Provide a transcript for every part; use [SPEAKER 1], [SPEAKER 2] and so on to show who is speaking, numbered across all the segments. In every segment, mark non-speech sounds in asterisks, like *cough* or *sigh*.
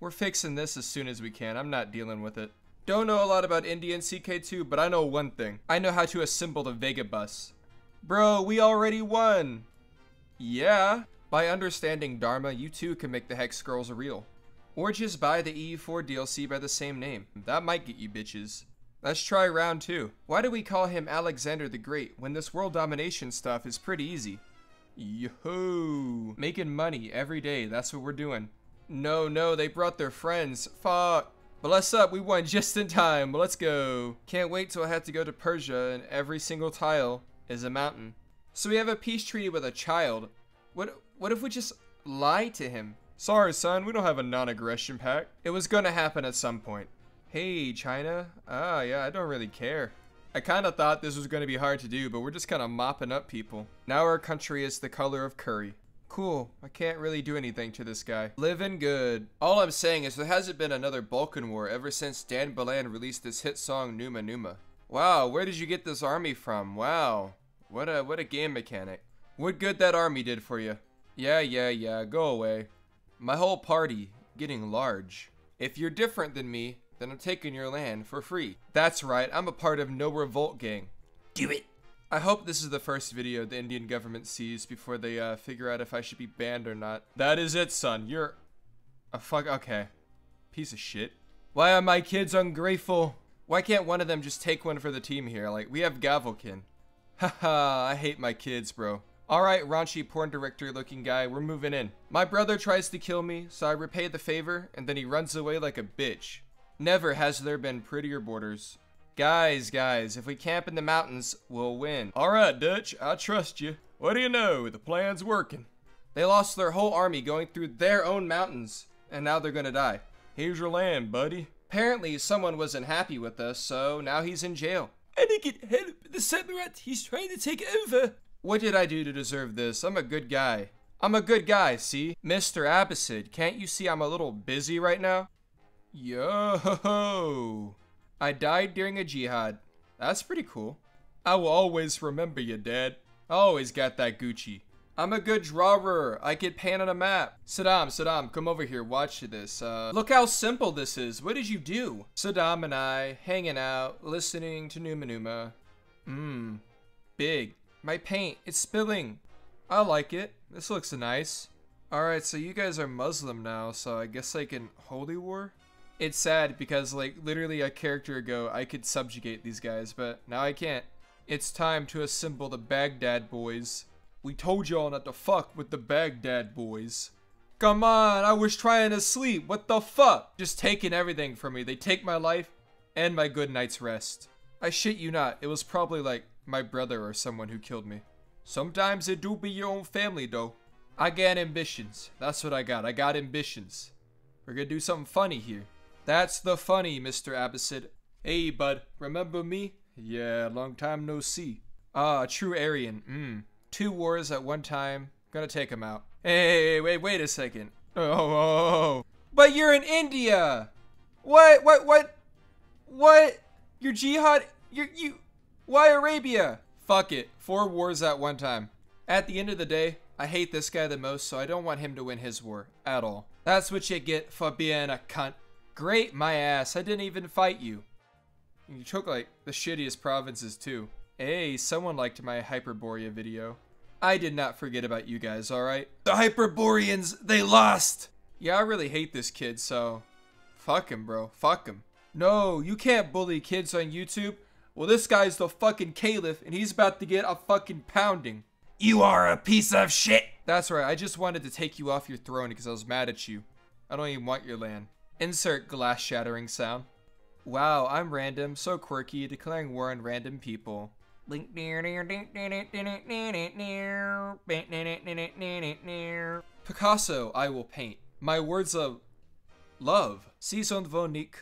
[SPEAKER 1] We're fixing this as soon as we can. I'm not dealing with it. Don't know a lot about Indian CK2, but I know one thing. I know how to assemble the Vega bus. Bro, we already won! Yeah. By understanding Dharma, you too can make the Hex Scrolls real. Or just buy the EU4 DLC by the same name. That might get you bitches. Let's try round two. Why do we call him Alexander the Great when this world domination stuff is pretty easy? Yo, making money every day. That's what we're doing. No, no, they brought their friends. Fuck. Bless up, we won just in time. Let's go. Can't wait till I have to go to Persia and every single tile is a mountain. So we have a peace treaty with a child. What what if we just lie to him? Sorry, son, we don't have a non-aggression pact. It was gonna happen at some point. Hey, China. Ah, yeah, I don't really care. I kind of thought this was to be hard to do, but we're just kind of mopping up people. Now our country is the color of curry. Cool. I can't really do anything to this guy. Living good. All I'm saying is there hasn't been another Balkan war ever since Dan Balan released this hit song Numa Numa. Wow, where did you get this army from? Wow. What a what a game mechanic. What good that army did for you. Yeah, yeah, yeah, go away. My whole party getting large. If you're different than me, then I'm taking your land for free. That's right, I'm a part of No Revolt Gang.
[SPEAKER 2] Do it.
[SPEAKER 1] I hope this is the first video the Indian government sees before they uh, figure out if I should be banned or not. That is it, son. You're a fuck. Okay, piece of shit. Why are my kids ungrateful? Why can't one of them just take one for the team here? Like we have Gavelkind. *laughs* Haha, I hate my kids, bro. Alright, raunchy porn director looking guy, we're moving in. My brother tries to kill me, so I repay the favor, and then he runs away like a bitch. Never has there been prettier borders. Guys, guys, if we camp in the mountains, we'll win. Alright, Dutch, I trust you. What do you know? The plan's working. They lost their whole army going through their own mountains, and now they're gonna die. Here's your land, buddy. Apparently, someone wasn't happy with us, so now he's in jail. I didn't get help. The Separat, he's trying to take over. What did I do to deserve this? I'm a good guy. I'm a good guy, see? Mr. Abbasid, can't you see I'm a little busy right now? Yo! I died during a jihad. That's pretty cool. I will always remember you, Dad. I always got that Gucci. I'm a good drawer. I could paint on a map. Saddam, Saddam, come over here. Watch this. Uh, look how simple this is. What did you do? Saddam and I hanging out, listening to Numa Numa. Mmm. Big. My paint, it's spilling. I like it. This looks nice. Alright, so you guys are Muslim now, so I guess I can holy war? It's sad because, like, literally a character ago, I could subjugate these guys, but now I can't. It's time to assemble the Baghdad boys. We told y'all not to fuck with the Baghdad boys. Come on, I was trying to sleep. What the fuck? Just taking everything from me. They take my life and my good night's rest. I shit you not. It was probably like my brother or someone who killed me. Sometimes it do be your own family though. I got ambitions. That's what I got. I got ambitions. We're gonna do something funny here. That's the funny, Mr. Abbasid. Hey, bud, remember me? Yeah, long time no see. Ah, true Aryan. Mmm. Two wars at one time. Gonna take him out. Hey, wait, wait a second. Oh, oh, oh. But you're in India! What, what, what? What? Your jihad? You're, you, why Arabia? Fuck it. Four wars at one time. At the end of the day, I hate this guy the most, so I don't want him to win his war. At all. That's what you get for being a cunt. Great, my ass. I didn't even fight you. You took, like, the shittiest provinces, too. Hey, someone liked my Hyperborea video. I did not forget about you guys, alright? The Hyperboreans, they lost! Yeah, I really hate this kid, so... Fuck him, bro. Fuck him. No, you can't bully kids on YouTube. Well, this guy's the fucking caliph, and he's about to get a fucking pounding.
[SPEAKER 2] You are a piece of shit.
[SPEAKER 1] That's right, I just wanted to take you off your throne because I was mad at you. I don't even want your land. Insert glass shattering sound. Wow, I'm random, so quirky, declaring war on random people. Picasso, I will paint. My words of Love. Saison Vonik.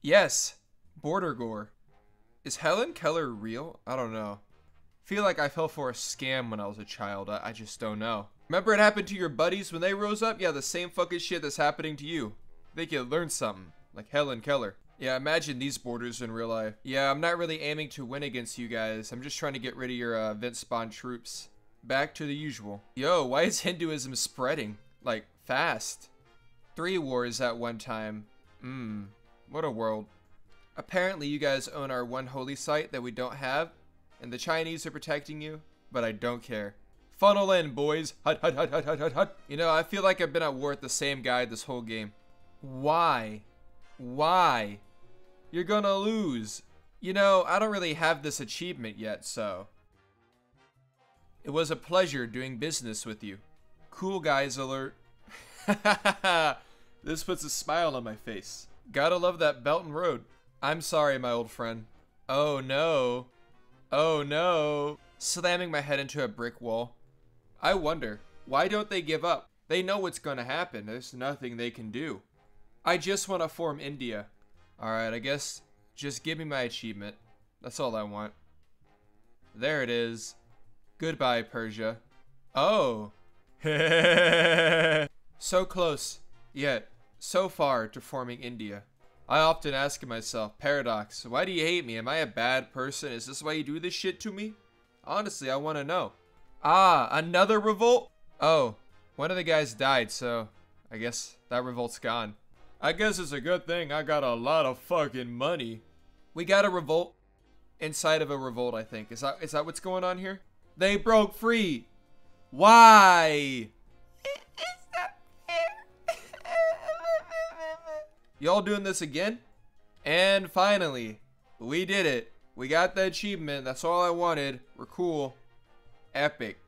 [SPEAKER 1] Yes. Border Gore. Is Helen Keller real? I don't know. Feel like I fell for a scam when I was a child. I, I just don't know. Remember it happened to your buddies when they rose up? Yeah, the same fucking shit that's happening to you. They could learn something. Like Helen Keller. Yeah, imagine these borders in real life. Yeah, I'm not really aiming to win against you guys. I'm just trying to get rid of your uh, Spawn troops. Back to the usual. Yo, why is *laughs* Hinduism spreading? Like, fast. Three wars at one time. Mmm, what a world. Apparently you guys own our one holy site that we don't have, and the Chinese are protecting you, but I don't care. Funnel in, boys. Hut, hut, hut, hut, hut, hut, hut. You know, I feel like I've been at war with the same guy this whole game. Why? Why? You're gonna lose. You know, I don't really have this achievement yet, so. It was a pleasure doing business with you. Cool guys alert. *laughs* this puts a smile on my face. Gotta love that Belton Road. I'm sorry, my old friend. Oh no. Oh no. Slamming my head into a brick wall. I wonder, why don't they give up? They know what's gonna happen. There's nothing they can do. I just want to form India. Alright, I guess just give me my achievement. That's all I want. There it is. Goodbye, Persia. Oh. *laughs* so close, yet so far to forming India. I often ask myself, Paradox, why do you hate me? Am I a bad person? Is this why you do this shit to me? Honestly, I want to know. Ah, another revolt? Oh, one of the guys died, so I guess that revolt's gone. I guess it's a good thing I got a lot of fucking money. We got a revolt inside of a revolt, I think. Is that is that what's going on here? They broke free. Why? *laughs* Y'all doing this again? And finally, we did it. We got the achievement. That's all I wanted. We're cool. Epic.